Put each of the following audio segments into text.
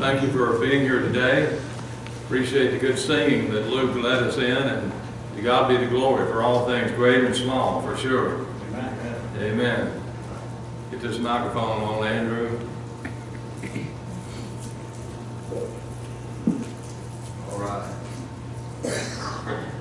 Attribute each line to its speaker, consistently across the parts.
Speaker 1: Thank you for being here today. Appreciate the good singing that Luke led us in, and to God be the glory for all things great and small, for sure. Amen. Amen. Get this microphone on, Andrew. All right.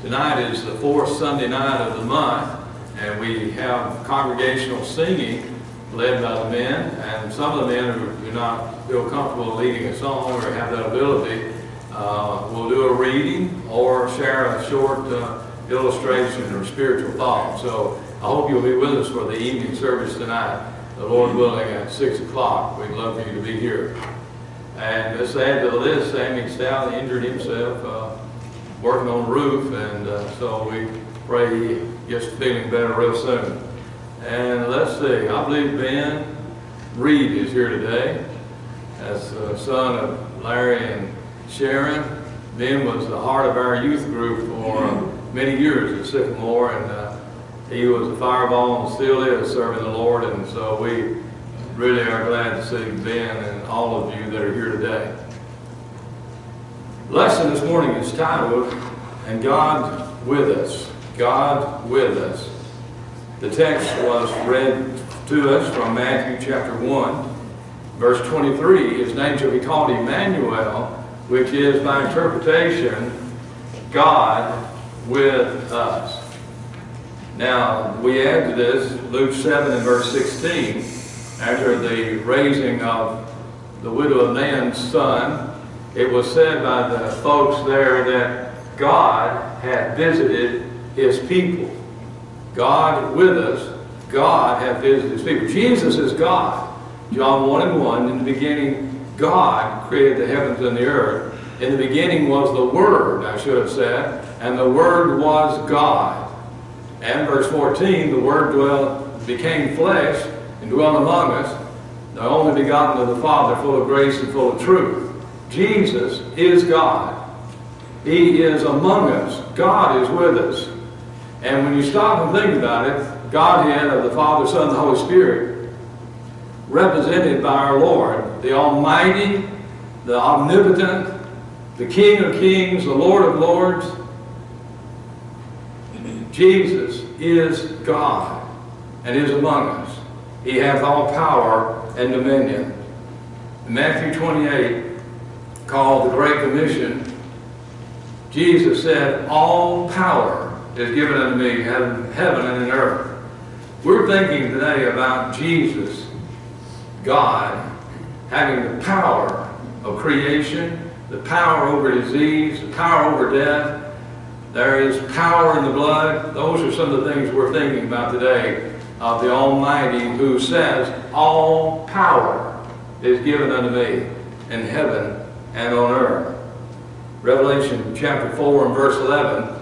Speaker 1: Tonight is the fourth Sunday night of the month, and we have congregational singing led by the men, and some of the men who do not feel comfortable leading a song or have that ability uh, will do a reading or share a short uh, illustration or spiritual thought. So I hope you'll be with us for the evening service tonight, the Lord willing, at 6 o'clock. We'd love for you to be here. And let's add to the list, Sammy Stout injured himself uh, working on the roof, and uh, so we pray he gets feeling better real soon. And let's see, I believe Ben Reed is here today as the son of Larry and Sharon. Ben was the heart of our youth group for many years at Sycamore, and uh, he was a fireball and still is serving the Lord. And so we really are glad to see Ben and all of you that are here today. Lesson this morning is titled, And God with Us. God with us. The text was read to us from Matthew chapter 1, verse 23. His name shall be called Emmanuel, which is by interpretation, God with us. Now, we add to this Luke 7 and verse 16, after the raising of the widow of Nain's son, it was said by the folks there that God had visited his people. God with us, God had visited his people. Jesus is God. John 1 and 1, in the beginning, God created the heavens and the earth. In the beginning was the Word, I should have said, and the Word was God. And verse 14, the Word dwelt, became flesh and dwelt among us, the only begotten of the Father, full of grace and full of truth. Jesus is God. He is among us. God is with us. And when you stop and think about it, Godhead of the Father, Son, and the Holy Spirit, represented by our Lord, the Almighty, the Omnipotent, the King of Kings, the Lord of Lords, Jesus is God and is among us. He hath all power and dominion. In Matthew 28, called the Great Commission, Jesus said, All power is given unto me, heaven, heaven and in earth. We're thinking today about Jesus, God, having the power of creation, the power over disease, the power over death. There is power in the blood. Those are some of the things we're thinking about today of the Almighty who says, All power is given unto me in heaven and on earth. Revelation chapter 4 and verse 11,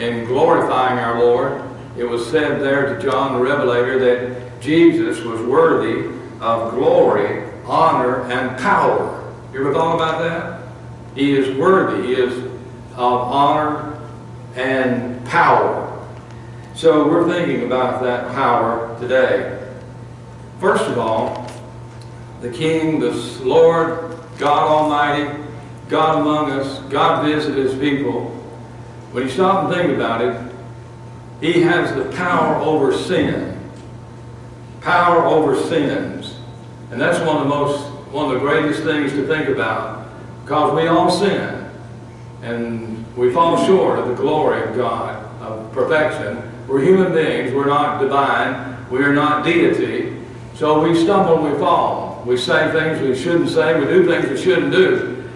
Speaker 1: in glorifying our Lord, it was said there to John the Revelator that Jesus was worthy of glory, honor, and power. You ever thought about that? He is worthy. He is of honor and power. So we're thinking about that power today. First of all, the King, the Lord, God Almighty, God among us, God visited His people. When you stop and think about it, He has the power over sin. Power over sins. And that's one of the most, one of the greatest things to think about. Because we all sin. And we fall short of the glory of God, of perfection. We're human beings. We're not divine. We are not deity. So we stumble we fall. We say things we shouldn't say. We do things we shouldn't do.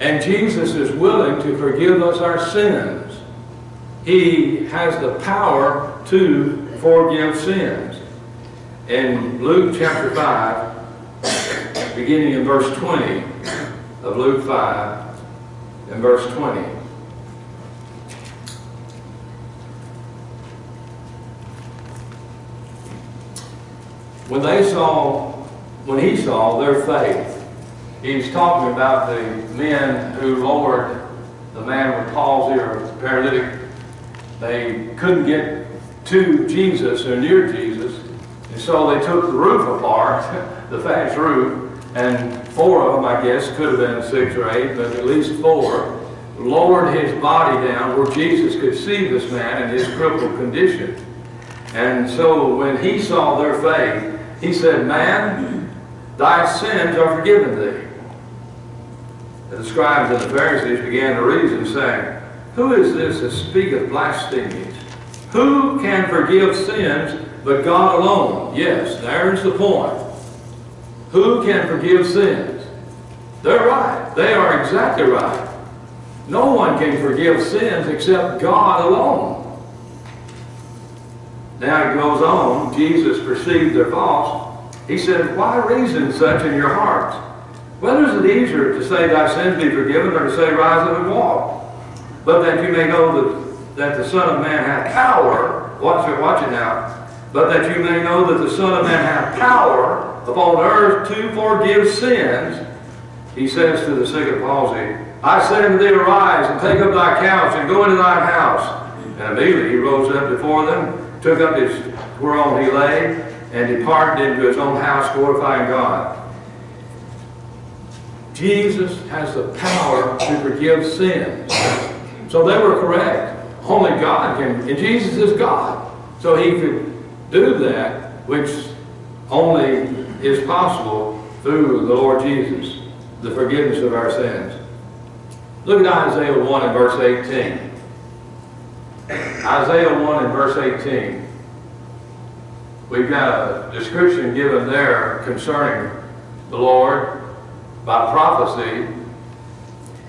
Speaker 1: And Jesus is willing to forgive us our sins. He has the power to forgive sins. In Luke chapter 5, beginning in verse 20 of Luke 5, in verse 20. When they saw, when he saw their faith, he's talking about the men who lowered the man with palsy or paralytic. They couldn't get to Jesus or near Jesus, and so they took the roof apart, the thatched roof, and four of them, I guess, could have been six or eight, but at least four, lowered his body down where Jesus could see this man in his crippled condition. And so when he saw their faith, he said, Man, thy sins are forgiven thee. The scribes and the Pharisees began to reason, saying, Who is this that speaketh blasphemies? Who can forgive sins but God alone? Yes, there's the point. Who can forgive sins? They're right. They are exactly right. No one can forgive sins except God alone. Now it goes on, Jesus perceived their faults. He said, Why reason such in your hearts? Whether is it easier to say thy sins be forgiven or to say rise up and walk? But that you may know that, that the Son of Man hath power, watch it, watch it now, but that you may know that the Son of Man hath power upon earth to forgive sins, he says to the sick of palsy, I say unto thee, arise and take up thy couch and go into thine house. And immediately he rose up before them, took up his whereon he lay, and departed into his own house, glorifying God. Jesus has the power to forgive sins. So they were correct. Only God can, and Jesus is God. So he could do that, which only is possible through the Lord Jesus, the forgiveness of our sins. Look at Isaiah 1 and verse 18. Isaiah 1 and verse 18. We've got a description given there concerning the Lord by prophecy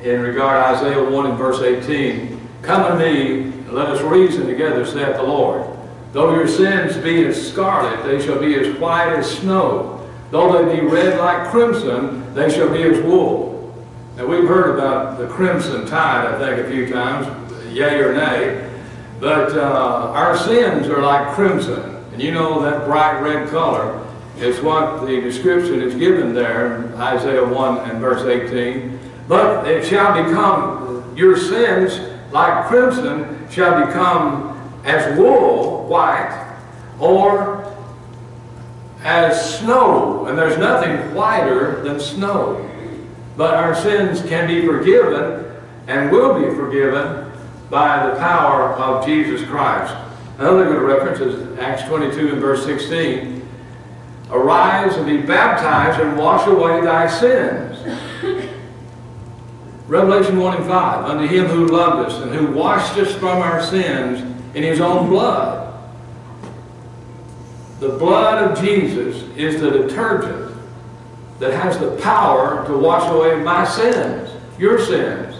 Speaker 1: in regard to Isaiah 1 and verse 18. Come to me, and let us reason together, saith the Lord. Though your sins be as scarlet, they shall be as white as snow. Though they be red like crimson, they shall be as wool. Now we've heard about the crimson tide, I think, a few times, yea or nay. But uh, our sins are like crimson. And you know that bright red color is what the description is given there in Isaiah 1 and verse 18. But it shall become, your sins like crimson shall become as wool, white, or as snow. And there's nothing whiter than snow. But our sins can be forgiven and will be forgiven by the power of Jesus Christ. Another good reference is Acts 22 and verse 16. Arise and be baptized and wash away thy sins. Revelation 1 and 5. Unto him who loved us and who washed us from our sins in his own blood. The blood of Jesus is the detergent that has the power to wash away my sins, your sins.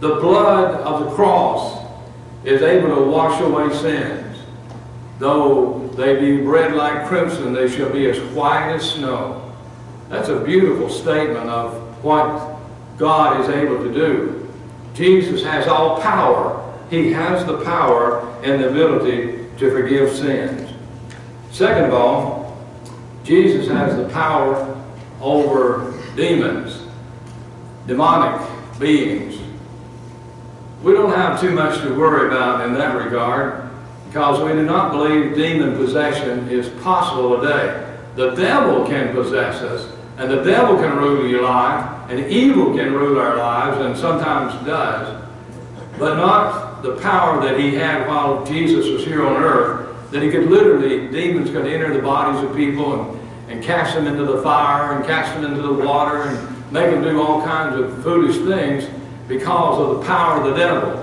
Speaker 1: The blood of the cross is able to wash away sins. Though they be red like crimson, they shall be as white as snow. That's a beautiful statement of what God is able to do. Jesus has all power. He has the power and the ability to forgive sins. Second of all, Jesus has the power over demons, demonic beings. We don't have too much to worry about in that regard because we do not believe demon possession is possible today. The devil can possess us, and the devil can rule your life, and evil can rule our lives, and sometimes does, but not the power that he had while Jesus was here on earth, that he could literally, demons could enter the bodies of people and, and cast them into the fire and cast them into the water and make them do all kinds of foolish things because of the power of the devil.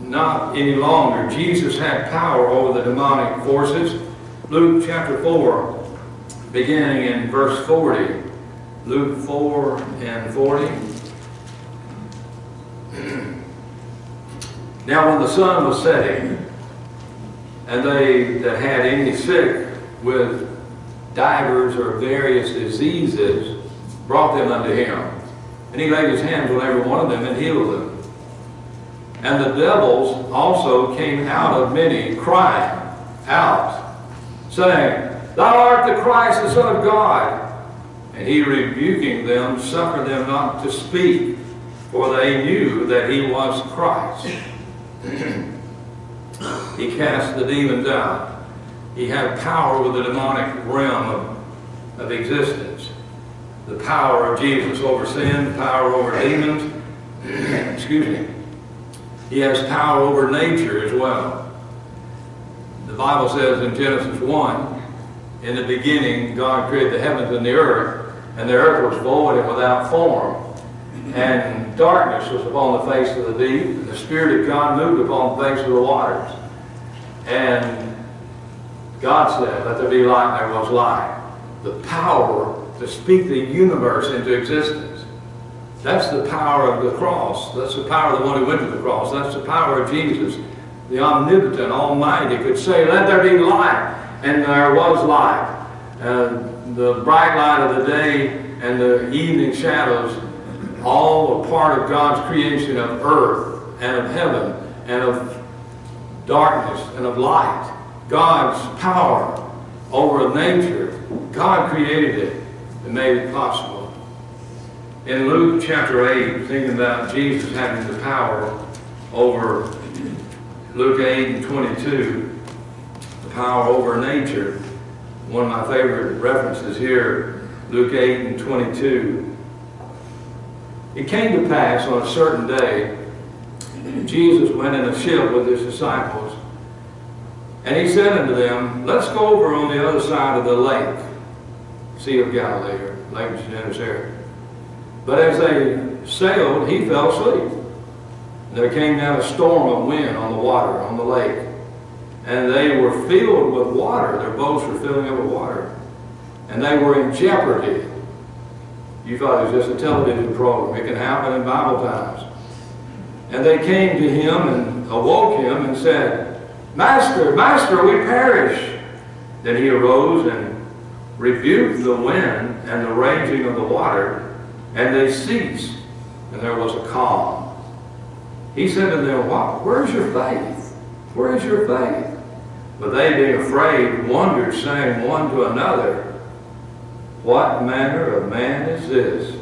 Speaker 1: Not any longer. Jesus had power over the demonic forces. Luke chapter 4, beginning in verse 40. Luke 4 and 40. now when the sun was setting, and they that had any sick with divers or various diseases brought them unto him. And he laid his hands on every one of them and healed them. And the devils also came out of many, crying out, saying, Thou art the Christ, the Son of God. And he rebuking them, suffered them not to speak, for they knew that he was Christ. he cast the demons out. He had power with the demonic realm of of existence. The power of Jesus over sin, power over demons. Excuse me. He has power over nature as well. The Bible says in Genesis 1, in the beginning God created the heavens and the earth, and the earth was void and without form. And darkness was upon the face of the deep, and the Spirit of God moved upon the face of the waters. And God said, Let there be light, and there was light. The power to speak the universe into existence. That's the power of the cross. That's the power of the one who went to the cross. That's the power of Jesus, the omnipotent, almighty, could say, Let there be light, and there was light. And the bright light of the day and the evening shadows, all a part of God's creation of earth and of heaven and of darkness and of light. God's power over nature. God created it and made it possible. In Luke chapter 8, thinking about Jesus having the power over Luke 8 and 22, the power over nature. One of my favorite references here, Luke 8 and 22. It came to pass on a certain day, Jesus went in a ship with his disciples, and he said unto them, Let's go over on the other side of the lake, Sea of Galilee, or Lake Gennesaret. But as they sailed, he fell asleep. There came down a storm of wind on the water, on the lake, and they were filled with water. Their boats were filling up with water. And they were in jeopardy. You thought it was just a television program. It can happen in Bible times. And they came to him and awoke him and said, Master, Master, we perish. Then he arose and rebuked the wind and the raging of the water, and they ceased, and there was a calm. He said to them? Where's your faith? Where is your faith? But they, being afraid, wondered, saying one to another, What manner of man is this,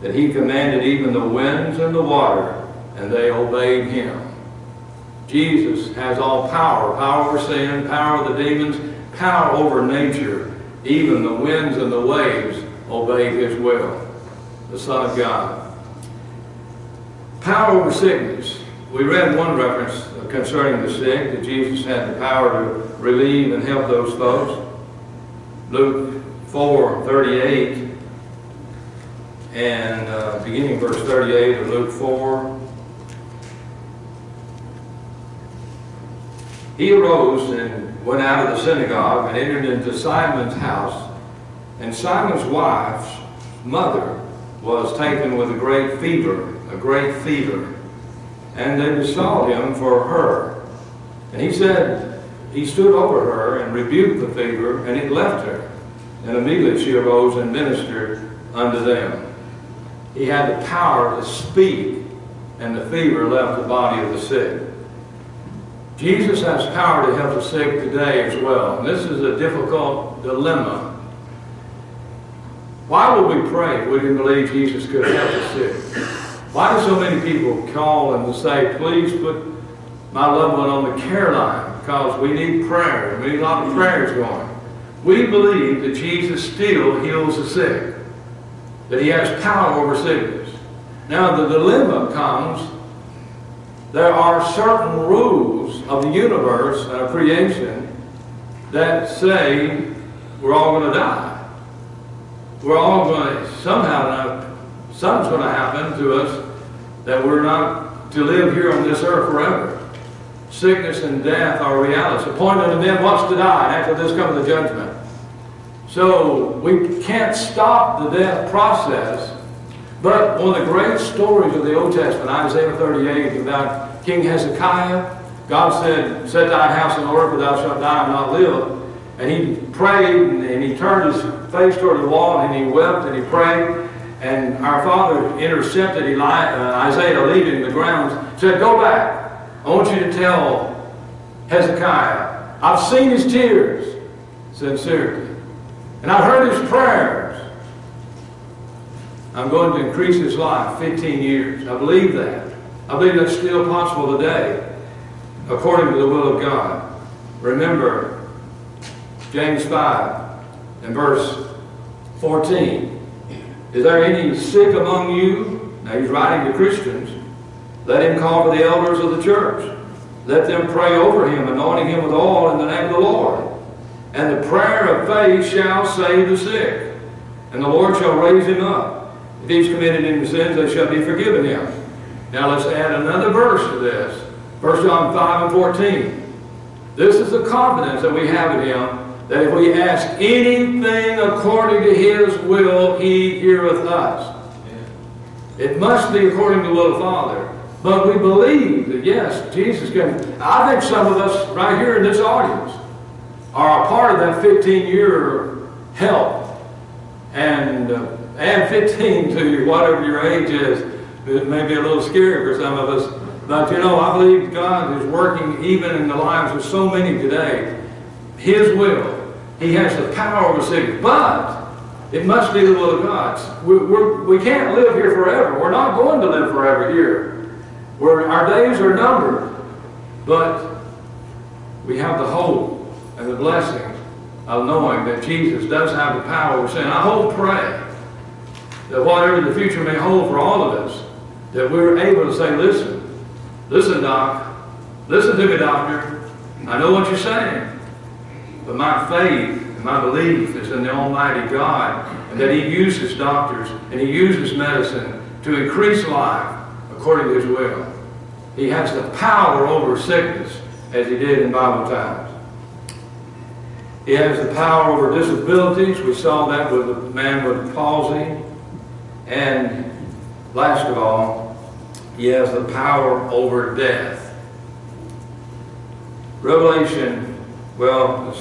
Speaker 1: that he commanded even the winds and the water, and they obeyed him? Jesus has all power, power over sin, power over the demons, power over nature. Even the winds and the waves obey his will. The Son of God. Power over sickness. We read one reference concerning the sick, that Jesus had the power to relieve and help those folks. Luke 4, 38, and uh, beginning verse 38 of Luke 4. He arose and went out of the synagogue and entered into Simon's house. And Simon's wife's mother was taken with a great fever, a great fever. And they besought him for her. And he said, he stood over her and rebuked the fever, and it left her. And immediately she arose and ministered unto them. He had the power to speak, and the fever left the body of the sick. Jesus has power to help the sick today as well. And this is a difficult dilemma. Why would we pray if we didn't believe Jesus could help the sick? Why do so many people call and say, please put my loved one on the care line because we need prayer. We need a lot of prayers going. We believe that Jesus still heals the sick, that he has power over sickness. Now the dilemma comes, there are certain rules of the universe and of creation that say we're all going to die. We're all going to, somehow, something's going to happen to us that we're not to live here on this earth forever. Sickness and death are realities. Appointed unto men once to die, after this comes the judgment. So we can't stop the death process. But one of the great stories of the Old Testament, Isaiah 38, about King Hezekiah, God said, Set thy house in order, for thou shalt die and not live. And he prayed, and he turned his face toward the wall, and he wept, and he prayed. And our father intercepted Eli, uh, Isaiah leaving the grounds, said, Go back. I want you to tell Hezekiah, I've seen his tears, sincerely. And I've heard his prayers. I'm going to increase his life 15 years. I believe that. I believe that's still possible today, according to the will of God. Remember, James 5 and verse 14. Is there any sick among you? Now he's writing to Christians. Let him call for the elders of the church. Let them pray over him, anointing him with oil in the name of the Lord. And the prayer of faith shall save the sick. And the Lord shall raise him up. If he's committed any sins, they shall be forgiven him. Now let's add another verse to this. 1 John 5 and 14. This is the confidence that we have in him, that if we ask anything according to his will, he heareth us. It must be according to the will of the Father. But we believe that yes, Jesus can. I think some of us right here in this audience are a part of that 15-year help. And uh, add 15 to whatever your age is. It may be a little scary for some of us. But you know, I believe God is working even in the lives of so many today. His will. He has the power of over sickness. But it must be the will of God. We, we're, we can't live here forever. We're not going to live forever here. We're, our days are numbered. But we have the hope and the blessing of knowing that Jesus does have the power over sin. I hope, pray, that whatever the future may hold for all of us, that we're able to say, listen, listen, doc, listen to me, doctor. I know what you're saying, but my faith and my belief is in the Almighty God, and that He uses doctors and He uses medicine to increase life according to His will. He has the power over sickness, as He did in Bible times. He has the power over disabilities. We saw that with the man with palsy. And last of all, he has the power over death. Revelation, well,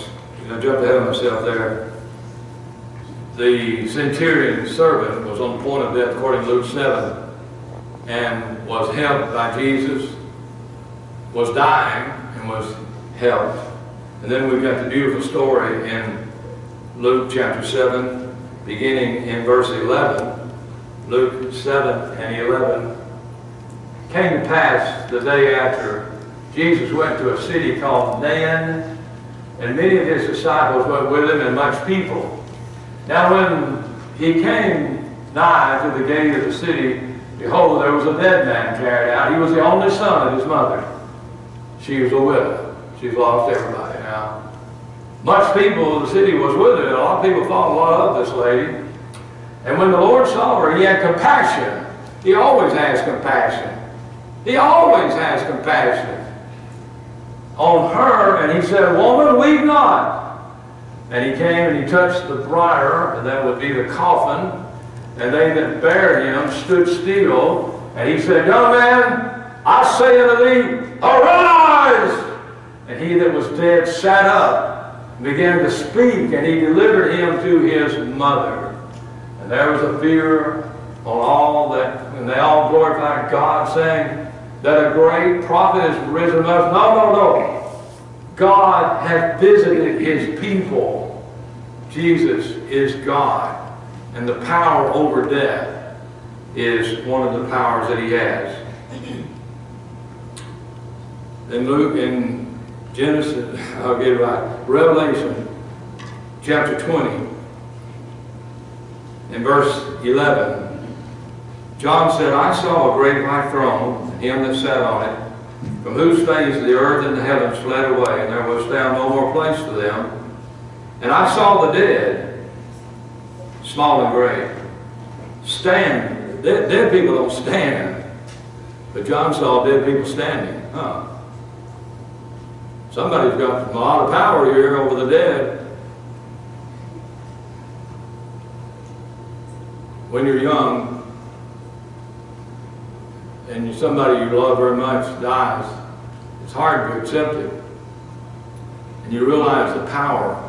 Speaker 1: I jumped ahead of myself there. The centurion servant was on the point of death according to Luke 7 and was helped by Jesus, was dying and was helped. And then we've got the beautiful story in Luke chapter 7, beginning in verse 11. Luke 7 and 11. Came to pass the day after Jesus went to a city called Nain, and many of his disciples went with him, and much people. Now, when he came nigh to the gate of the city, behold, there was a dead man carried out. He was the only son of his mother. She was a widow. She's lost everybody now. Much people in the city was with her. A lot of people thought a lot of this lady. And when the Lord saw her, he had compassion. He always has compassion. He always has compassion on her, and he said, Woman, weep not. And he came and he touched the briar, and that would be the coffin, and they that bare him stood still. And he said, Young man, I say unto thee, arise! And he that was dead sat up, and began to speak, and he delivered him to his mother. And there was a fear on all that, and they all glorified God, saying, that a great prophet has risen up. No, no, no. God has visited his people. Jesus is God. And the power over death is one of the powers that he has. In Luke, in Genesis, I'll get it right, Revelation chapter 20, in verse 11, John said, I saw a great white throne, him that sat on it, from whose face the earth and the heavens fled away, and there was found no more place for them. And I saw the dead, small and great, stand. Dead, dead people don't stand. But John saw dead people standing. Huh. Somebody's got a lot of power here over the dead. When you're young, and somebody you love very much dies, it's hard to accept it. And you realize the power.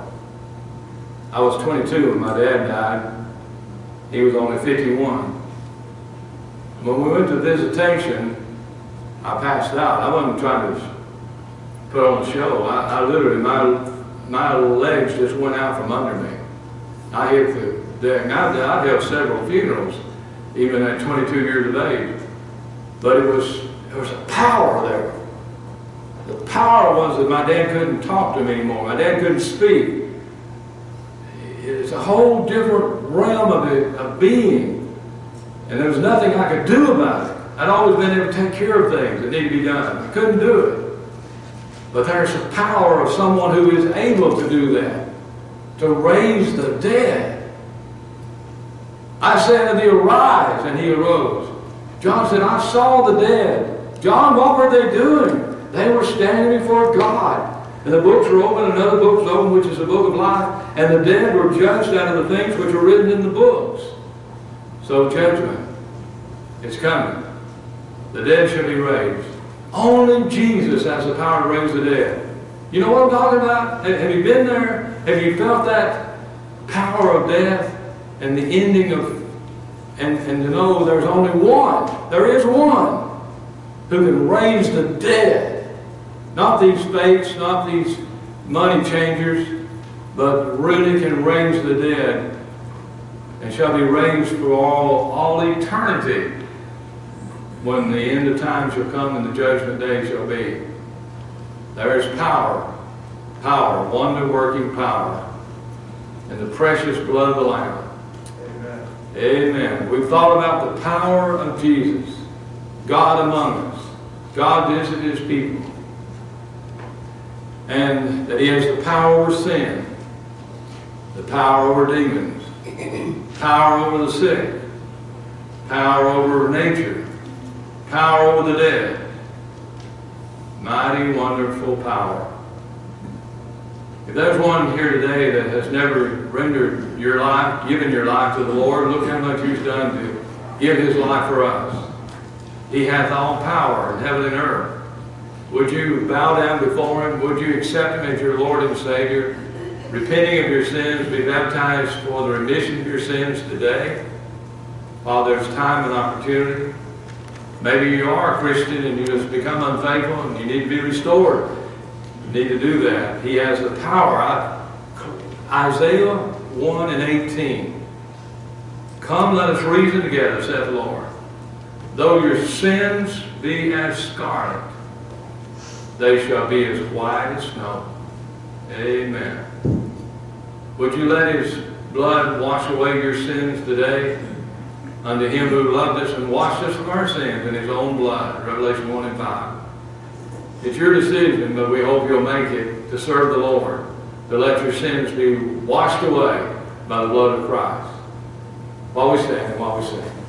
Speaker 1: I was 22 when my dad died. He was only 51. When we went to visitation, I passed out. I wasn't trying to put on a show. I, I literally, my, my legs just went out from under me. I hit the deck. I, I held several funerals, even at 22 years of age. But it was, there was a power there. The power was that my dad couldn't talk to me anymore. My dad couldn't speak. It's a whole different realm of, it, of being. And there was nothing I could do about it. I'd always been able to take care of things that needed to be done. I couldn't do it. But there's the power of someone who is able to do that, to raise the dead. I said to thee, arise, and he arose. John said, I saw the dead. John, what were they doing? They were standing before God. And the books were open, and another book was open, which is the book of life, and the dead were judged out of the things which were written in the books. So judgment is coming. The dead shall be raised. Only Jesus has the power to raise the dead. You know what I'm talking about? Have you been there? Have you felt that power of death and the ending of, and, and to know there's only one, there is one who can raise the dead. Not these fakes, not these money changers, but really can raise the dead and shall be raised for all, all eternity when the end of time shall come and the judgment day shall be. There is power, power, wonder-working power, in the precious blood of the Lamb.
Speaker 2: Amen.
Speaker 1: We've thought about the power of Jesus, God among us. God visited his people. And that he has the power over sin, the power over demons, power over the sick, power over nature, power over the dead. Mighty, wonderful power. If there's one here today that has never rendered your life, given your life to the Lord, look how much He's done to give His life for us. He hath all power in heaven and earth. Would you bow down before Him? Would you accept Him as your Lord and Savior? Repenting of your sins, be baptized for the remission of your sins today while there's time and opportunity. Maybe you are a Christian and you have become unfaithful and you need to be restored. Need to do that. He has the power. I, Isaiah 1 and 18. Come, let us reason together, saith the Lord. Though your sins be as scarlet, they shall be as white as snow. Amen. Would you let his blood wash away your sins today? Unto him who loved us and washed us from our sins in his own blood. Revelation 1 and 5. It's your decision, but we hope you'll make it to serve the Lord, to let your sins be washed away by the blood of Christ. While we stand and while we sing.